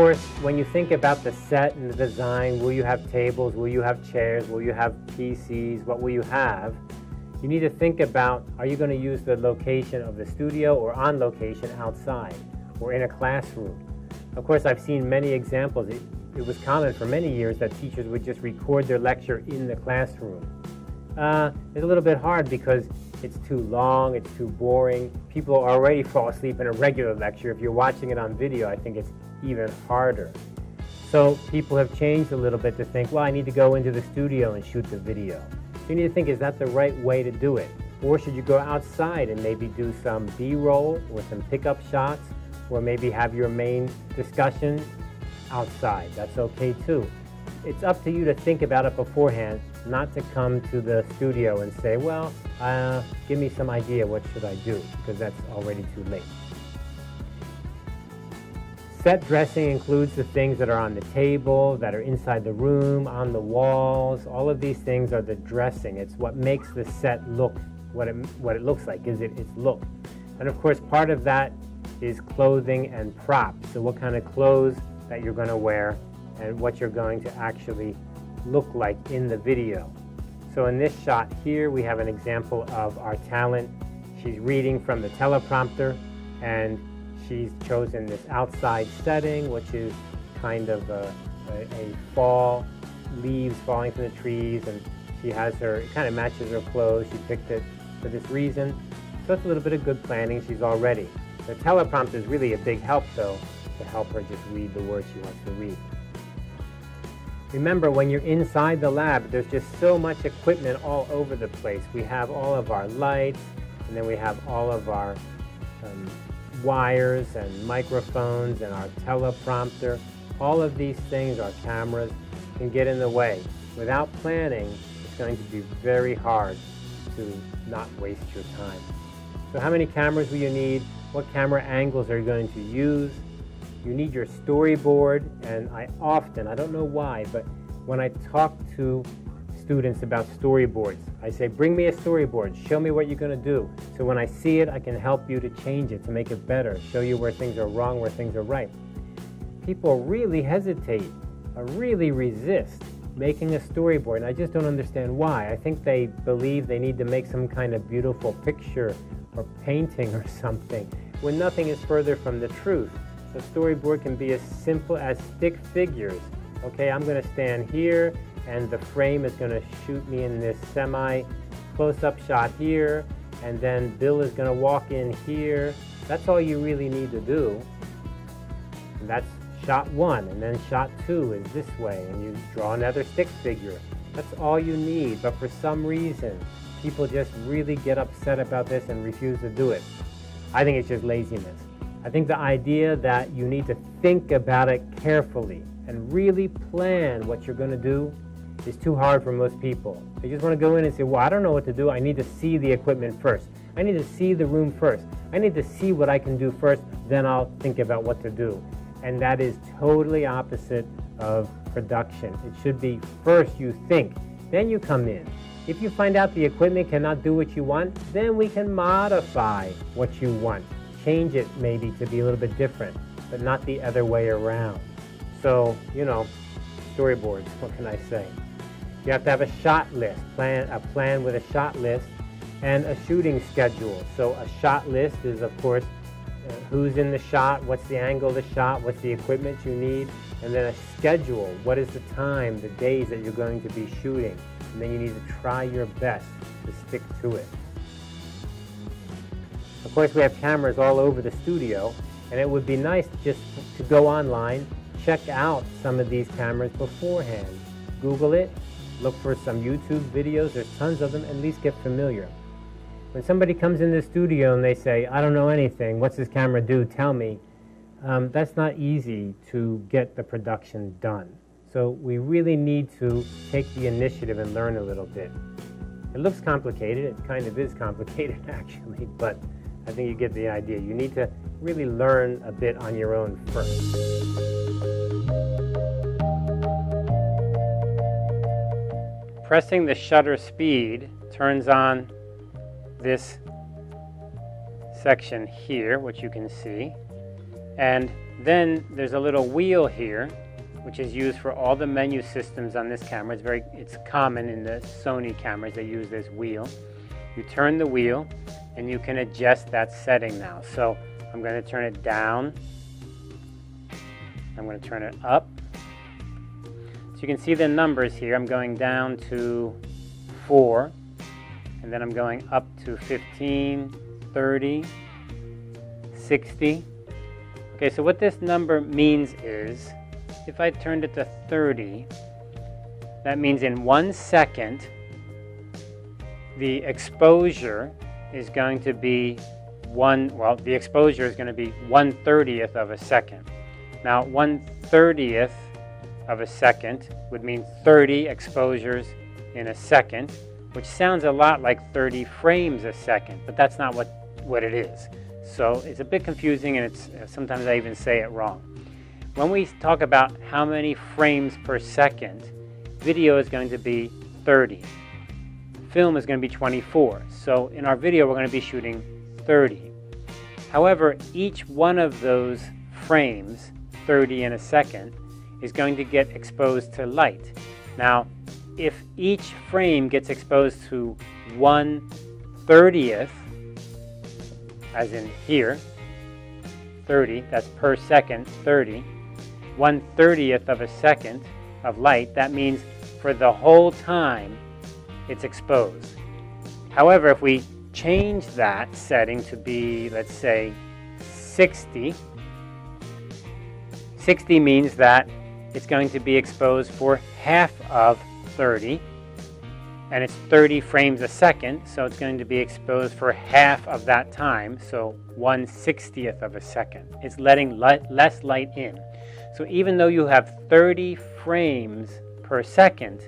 course, when you think about the set and the design, will you have tables, will you have chairs, will you have PCs, what will you have? You need to think about, are you going to use the location of the studio or on location outside or in a classroom? Of course, I've seen many examples. It, it was common for many years that teachers would just record their lecture in the classroom. Uh, it's a little bit hard because it's too long, it's too boring. People already fall asleep in a regular lecture. If you're watching it on video, I think it's even harder. So people have changed a little bit to think, well, I need to go into the studio and shoot the video. You need to think, is that the right way to do it? Or should you go outside and maybe do some B-roll or some pickup shots or maybe have your main discussion outside. That's okay too. It's up to you to think about it beforehand, not to come to the studio and say, well, uh, give me some idea, what should I do? Because that's already too late. Set dressing includes the things that are on the table, that are inside the room, on the walls. All of these things are the dressing. It's what makes the set look what it, what it looks like, is it its look. And of course, part of that is clothing and props. So what kind of clothes that you're going to wear and what you're going to actually look like in the video. So in this shot here, we have an example of our talent. She's reading from the teleprompter and she's chosen this outside setting, which is kind of a, a, a fall, leaves falling from the trees, and she has her, it kind of matches her clothes. She picked it for this reason. So it's a little bit of good planning. She's all ready. The teleprompter is really a big help, though, to help her just read the words she wants to read. Remember, when you're inside the lab, there's just so much equipment all over the place. We have all of our lights, and then we have all of our um, wires and microphones and our teleprompter. All of these things, our cameras, can get in the way. Without planning, it's going to be very hard to not waste your time. So how many cameras will you need? What camera angles are you going to use? You need your storyboard, and I often, I don't know why, but when I talk to students about storyboards, I say, bring me a storyboard, show me what you're going to do. So when I see it, I can help you to change it, to make it better, show you where things are wrong, where things are right. People really hesitate, or really resist making a storyboard, and I just don't understand why. I think they believe they need to make some kind of beautiful picture or painting or something, when nothing is further from the truth. A storyboard can be as simple as stick figures. Okay, I'm going to stand here and the frame is going to shoot me in this semi close-up shot here and then Bill is going to walk in here. That's all you really need to do. And that's shot one and then shot two is this way and you draw another stick figure. That's all you need, but for some reason people just really get upset about this and refuse to do it. I think it's just laziness. I think the idea that you need to think about it carefully and really plan what you're going to do is too hard for most people. They just want to go in and say, well, I don't know what to do. I need to see the equipment first. I need to see the room first. I need to see what I can do first, then I'll think about what to do. And that is totally opposite of production. It should be first you think, then you come in. If you find out the equipment cannot do what you want, then we can modify what you want change it maybe to be a little bit different, but not the other way around. So, you know, storyboards, what can I say? You have to have a shot list, plan a plan with a shot list and a shooting schedule. So a shot list is of course uh, who's in the shot, what's the angle of the shot, what's the equipment you need, and then a schedule, what is the time, the days that you're going to be shooting. And then you need to try your best to stick to it. Of course, we have cameras all over the studio, and it would be nice just to go online, check out some of these cameras beforehand. Google it, look for some YouTube videos, there's tons of them, at least get familiar. When somebody comes in the studio and they say, I don't know anything, what's this camera do, tell me, um, that's not easy to get the production done. So we really need to take the initiative and learn a little bit. It looks complicated, it kind of is complicated actually, but I think you get the idea. You need to really learn a bit on your own first. Pressing the shutter speed turns on this section here, which you can see. And Then there's a little wheel here, which is used for all the menu systems on this camera. It's very, it's common in the Sony cameras. They use this wheel. You turn the wheel, and you can adjust that setting now. So I'm going to turn it down. I'm going to turn it up. So you can see the numbers here. I'm going down to 4, and then I'm going up to 15, 30, 60. Okay, so what this number means is if I turned it to 30, that means in one second, the exposure is going to be one, well, the exposure is going to be 1 30th of a second. Now, 1 30th of a second would mean 30 exposures in a second, which sounds a lot like 30 frames a second, but that's not what, what it is. So it's a bit confusing and it's sometimes I even say it wrong. When we talk about how many frames per second, video is going to be 30. Film is going to be 24. So in our video, we're going to be shooting 30. However, each one of those frames, 30 in a second, is going to get exposed to light. Now, if each frame gets exposed to 1 30th, as in here, 30, that's per second, 30, 1 30th of a second of light, that means for the whole time it's exposed. However, if we change that setting to be, let's say, 60, 60 means that it's going to be exposed for half of 30, and it's 30 frames a second, so it's going to be exposed for half of that time, so 1 60th of a second. It's letting light, less light in. So even though you have 30 frames per second,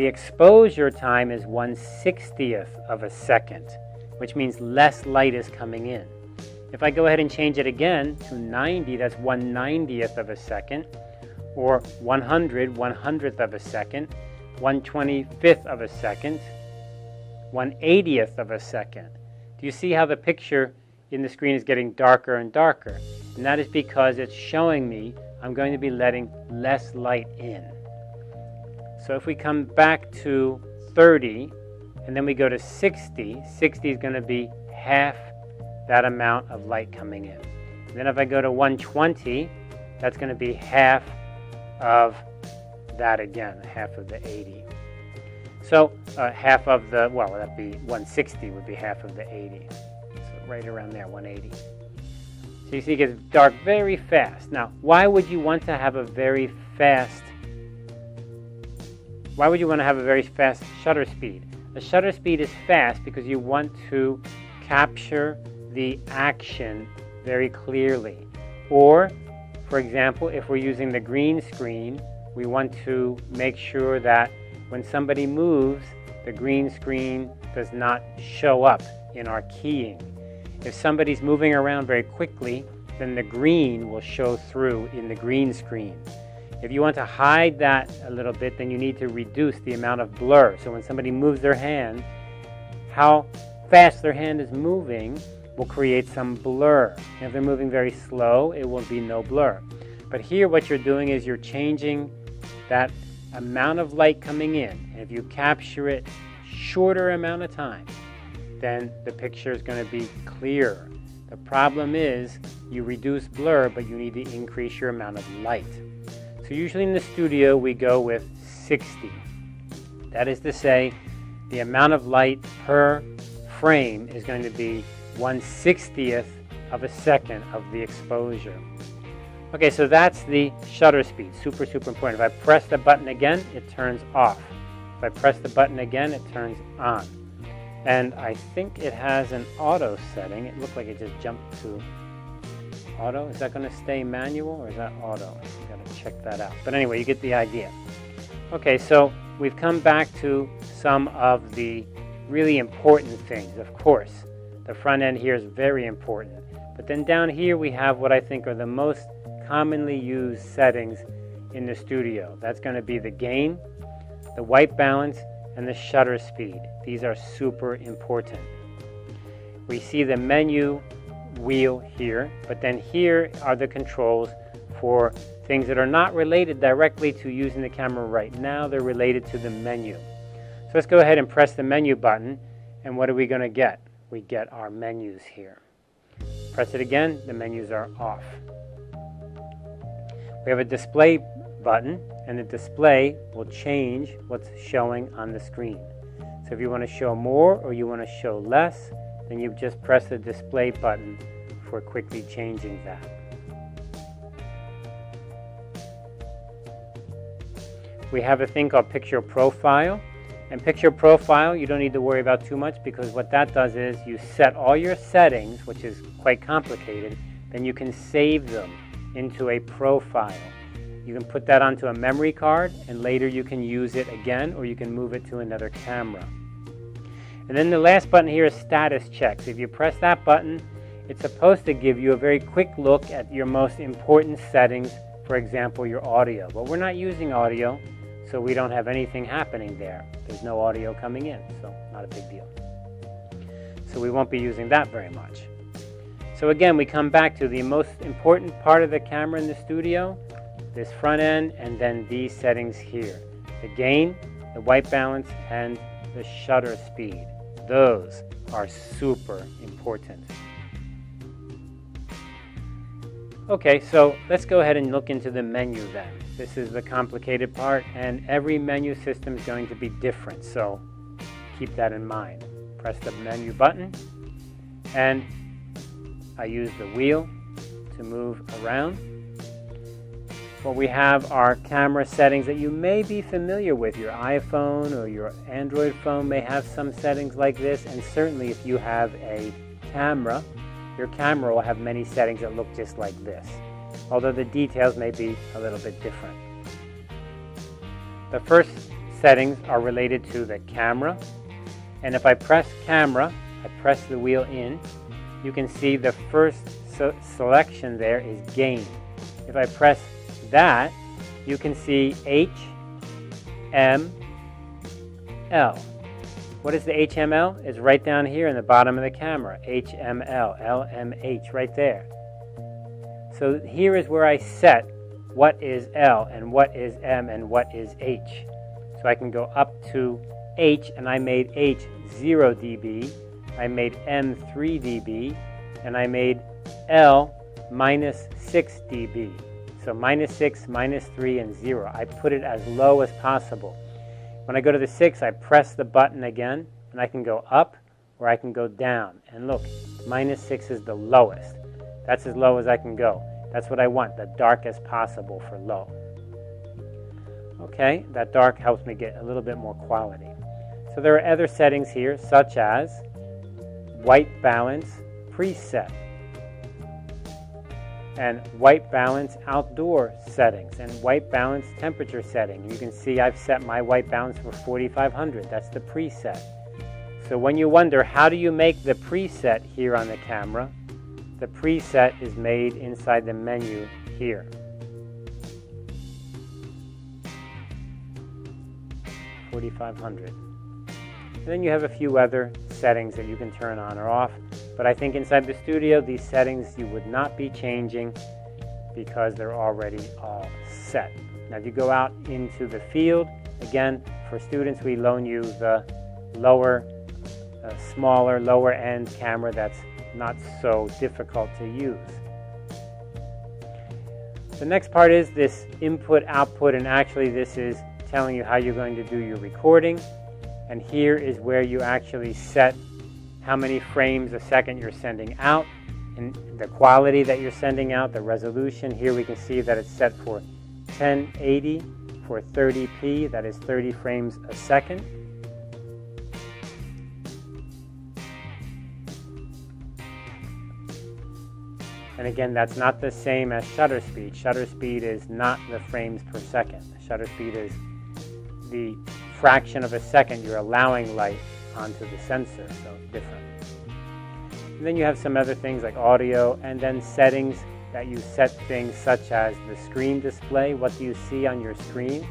the exposure time is 1 60th of a second, which means less light is coming in. If I go ahead and change it again to 90, that's 1 90th of a second, or 100, 100th of a second, 125th of a second, 180th of a second. Do you see how the picture in the screen is getting darker and darker? And that is because it's showing me I'm going to be letting less light in. So if we come back to 30 and then we go to 60, 60 is going to be half that amount of light coming in. And then if I go to 120, that's going to be half of that again, half of the 80. So uh, half of the, well, that'd be 160 would be half of the 80. So right around there, 180. So you see it gets dark very fast. Now, why would you want to have a very fast, why would you want to have a very fast shutter speed? A shutter speed is fast because you want to capture the action very clearly. Or for example, if we're using the green screen, we want to make sure that when somebody moves, the green screen does not show up in our keying. If somebody's moving around very quickly, then the green will show through in the green screen. If you want to hide that a little bit, then you need to reduce the amount of blur. So when somebody moves their hand, how fast their hand is moving will create some blur. And if they're moving very slow, it will be no blur. But here what you're doing is you're changing that amount of light coming in. And if you capture it shorter amount of time, then the picture is going to be clearer. The problem is you reduce blur, but you need to increase your amount of light. So usually in the studio we go with 60. That is to say, the amount of light per frame is going to be 1 60th of a second of the exposure. Okay, so that's the shutter speed, super, super important. If I press the button again, it turns off. If I press the button again, it turns on. And I think it has an auto setting. It looked like it just jumped to auto. Is that going to stay manual or is that auto? You got to check that out. But anyway, you get the idea. Okay, so we've come back to some of the really important things. Of course, the front end here is very important. But then down here we have what I think are the most commonly used settings in the studio. That's going to be the gain, the white balance, and the shutter speed. These are super important. We see the menu wheel here, but then here are the controls for things that are not related directly to using the camera right now. They're related to the menu. So let's go ahead and press the menu button, and what are we going to get? We get our menus here. Press it again, the menus are off. We have a display button, and the display will change what's showing on the screen. So if you want to show more or you want to show less, then you just press the display button for quickly changing that. We have a thing called picture profile. And picture profile, you don't need to worry about too much because what that does is you set all your settings, which is quite complicated, then you can save them into a profile. You can put that onto a memory card and later you can use it again or you can move it to another camera. And then the last button here is status checks. If you press that button, it's supposed to give you a very quick look at your most important settings, for example, your audio. But we're not using audio, so we don't have anything happening there. There's no audio coming in, so not a big deal. So we won't be using that very much. So again, we come back to the most important part of the camera in the studio, this front end, and then these settings here. The gain, the white balance, and the shutter speed. Those are super important. Okay, so let's go ahead and look into the menu then. This is the complicated part, and every menu system is going to be different, so keep that in mind. Press the menu button, and I use the wheel to move around. What we have are camera settings that you may be familiar with. Your iPhone or your Android phone may have some settings like this, and certainly if you have a camera, your camera will have many settings that look just like this, although the details may be a little bit different. The first settings are related to the camera, and if I press camera, I press the wheel in, you can see the first selection there is gain. If I press that, you can see H, M, L. What is the HML? It's right down here in the bottom of the camera. HML, LMH, right there. So here is where I set what is L and what is M and what is H. So I can go up to H and I made H 0 dB, I made M 3 dB, and I made L minus 6 dB. So minus 6, minus 3, and 0. I put it as low as possible. When I go to the 6, I press the button again, and I can go up or I can go down. And look, minus 6 is the lowest. That's as low as I can go. That's what I want, the darkest possible for low. Okay, that dark helps me get a little bit more quality. So there are other settings here, such as white balance preset and white balance outdoor settings and white balance temperature setting. You can see I've set my white balance for 4500. That's the preset. So when you wonder how do you make the preset here on the camera, the preset is made inside the menu here. Forty-five hundred. And then you have a few other settings that you can turn on or off. But I think inside the studio, these settings you would not be changing because they're already all set. Now, if you go out into the field, again, for students, we loan you the lower, uh, smaller, lower end camera that's not so difficult to use. The next part is this input, output, and actually this is telling you how you're going to do your recording. And here is where you actually set how many frames a second you're sending out, and the quality that you're sending out, the resolution. Here we can see that it's set for 1080 for 30p, that is 30 frames a second. And again, that's not the same as shutter speed. Shutter speed is not the frames per second. Shutter speed is the fraction of a second you're allowing light onto the sensor, so different. And then you have some other things like audio and then settings that you set things such as the screen display. What do you see on your screen?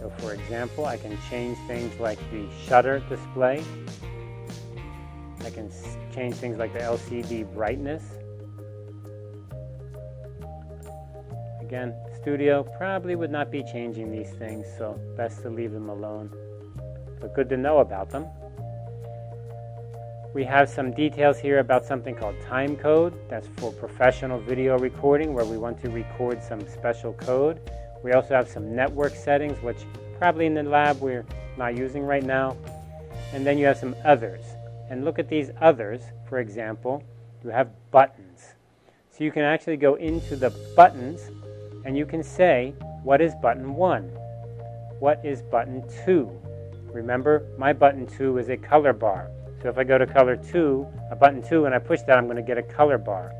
So for example, I can change things like the shutter display. I can change things like the LCD brightness. Again, studio probably would not be changing these things, so best to leave them alone. But good to know about them. We have some details here about something called time code. That's for professional video recording where we want to record some special code. We also have some network settings, which probably in the lab we're not using right now. And then you have some others. And look at these others, for example, you have buttons. So you can actually go into the buttons and you can say, what is button 1? What is button 2? Remember, my button 2 is a color bar. So if I go to color 2, a button 2, and I push that, I'm going to get a color bar.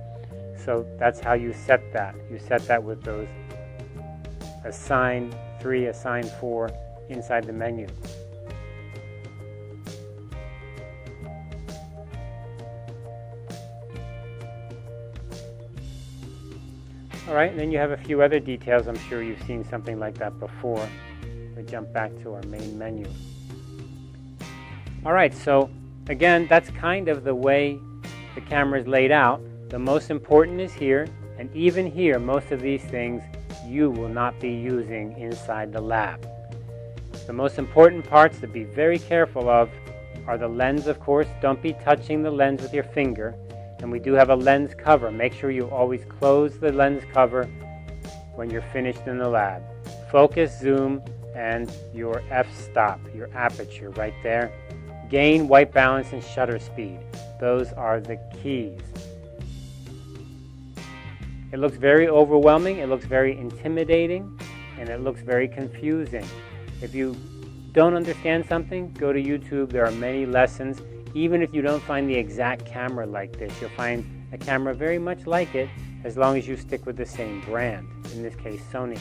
So that's how you set that. You set that with those assign 3, assign 4 inside the menu. All right, and then you have a few other details. I'm sure you've seen something like that before. We jump back to our main menu. All right, so Again, that's kind of the way the camera is laid out. The most important is here, and even here, most of these things you will not be using inside the lab. The most important parts to be very careful of are the lens, of course. Don't be touching the lens with your finger. And we do have a lens cover. Make sure you always close the lens cover when you're finished in the lab. Focus, zoom, and your f-stop, your aperture right there. Gain, white balance, and shutter speed. Those are the keys. It looks very overwhelming, it looks very intimidating, and it looks very confusing. If you don't understand something, go to YouTube. There are many lessons. Even if you don't find the exact camera like this, you'll find a camera very much like it as long as you stick with the same brand, in this case Sony.